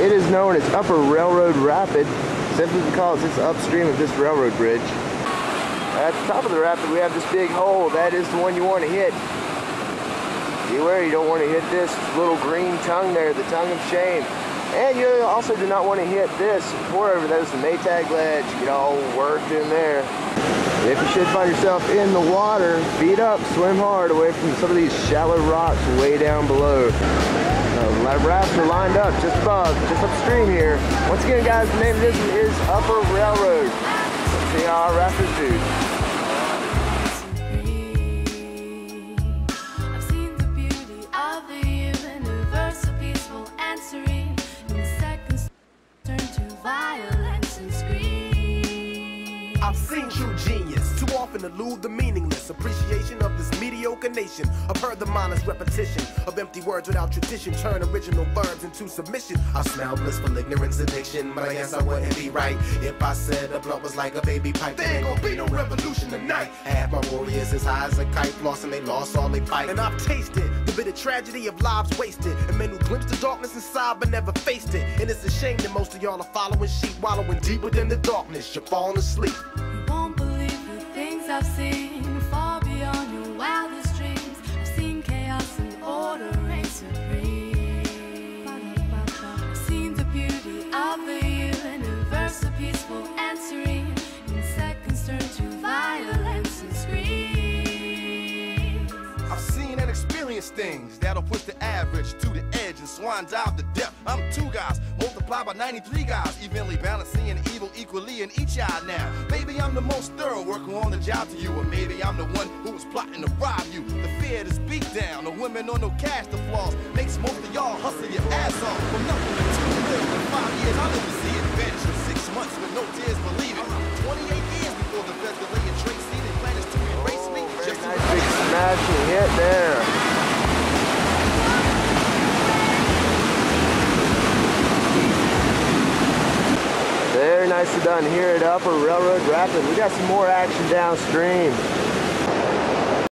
It is known as Upper Railroad Rapid, simply because it's upstream of this railroad bridge. At the top of the rapid, we have this big hole. That is the one you want to hit. Beware, you don't want to hit this little green tongue there, the tongue of shame. And you also do not want to hit this pour over. That is the Maytag ledge. Get all worked in there. If you should find yourself in the water, feet up, swim hard away from some of these shallow rocks way down below. Uh, a lot of rafts are lined up just above, just upstream here. Once again, guys, the name of this is Upper Railroad. Let's see how our rafters do. Often elude the meaningless appreciation of this mediocre nation. I've heard the mindless repetition of empty words without tradition turn original verbs into submission. I smell blissful ignorance addiction, but I guess I wouldn't be right if I said a blunt was like a baby pipe. There ain't gonna be no revolution tonight. Half my warriors as high as a kite, lost and they lost all they fight. And I've tasted the bitter tragedy of lives wasted, and men who glimpsed the darkness inside but never faced it. And it's a shame that most of y'all are following sheep, wallowing deeper than the darkness. You're falling asleep. I've seen and things that'll push the average to the edge and swan dive to death. I'm two guys multiplied by 93 guys, evenly balancing evil equally in each eye now. Maybe I'm the most thorough worker on the job to you, or maybe I'm the one who was plotting to rob you. The fear to speak down, the women on no cash to flaws, makes most of y'all hustle your ass off. From nothing to two million in five years, I live to see it vanish in six months with no tears, believe it. 28 years before the feds delayed Tracy, they planned to erase me. Oh, just nice big smashing hit there. Very nicely done here at Upper Railroad Rapids. We got some more action downstream.